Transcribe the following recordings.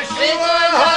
ी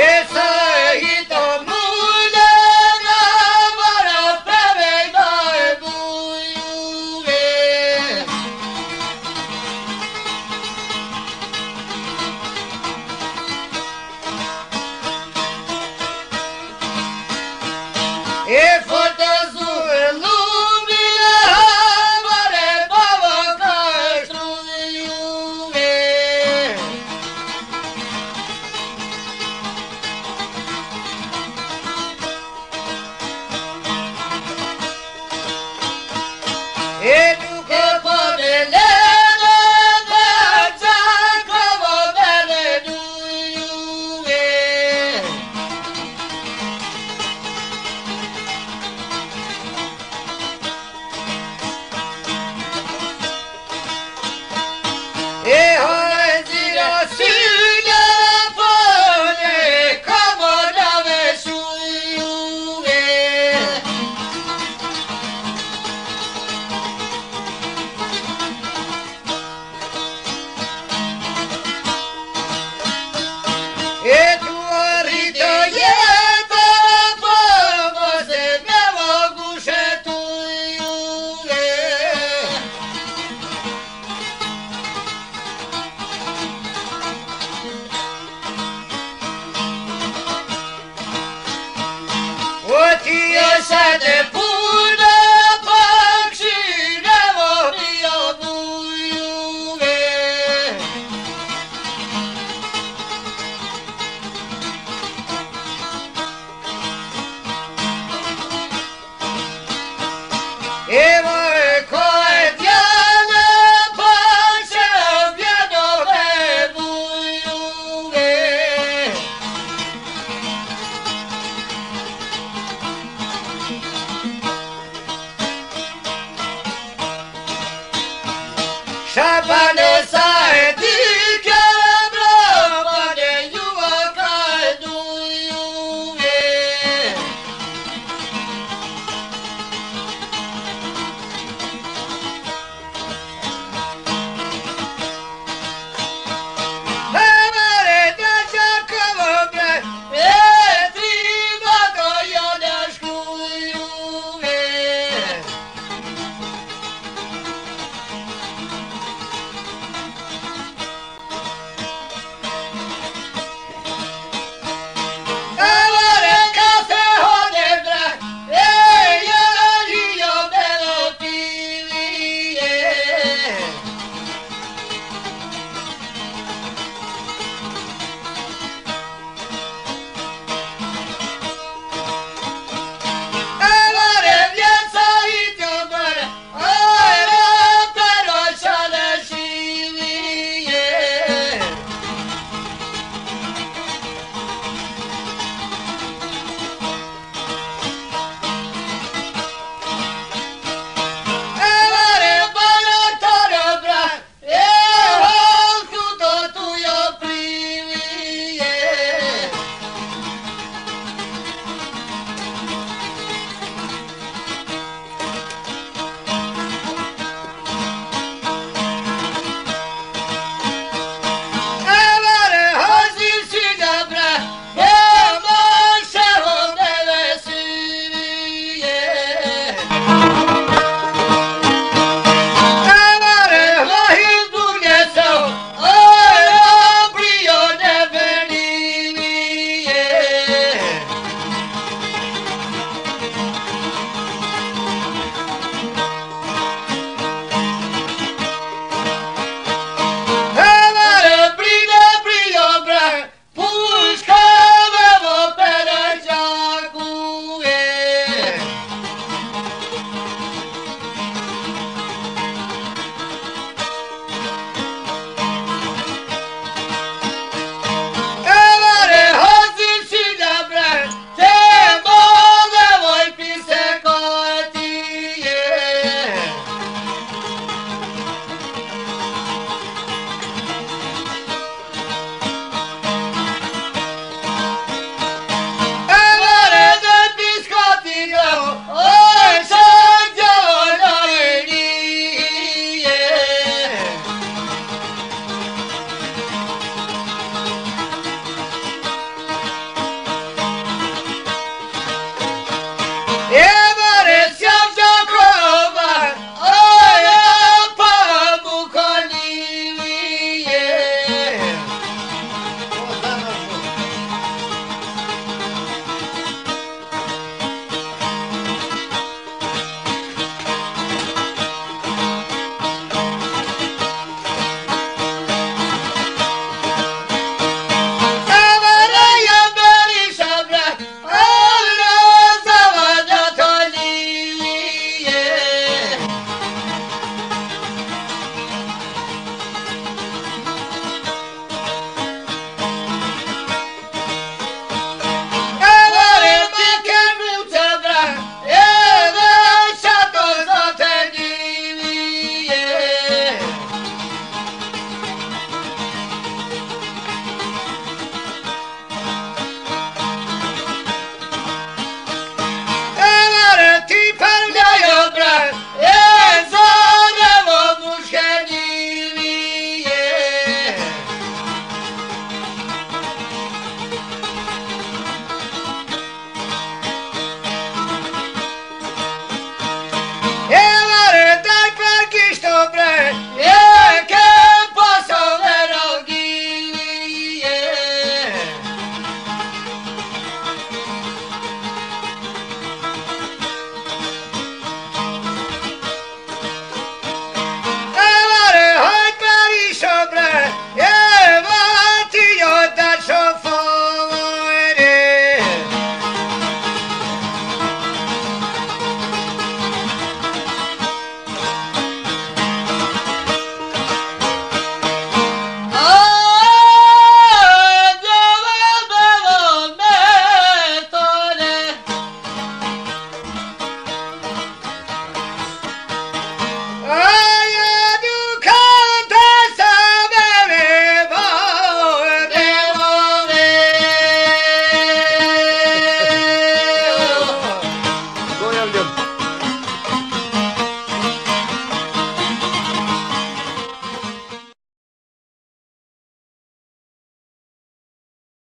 It's a hey Shabane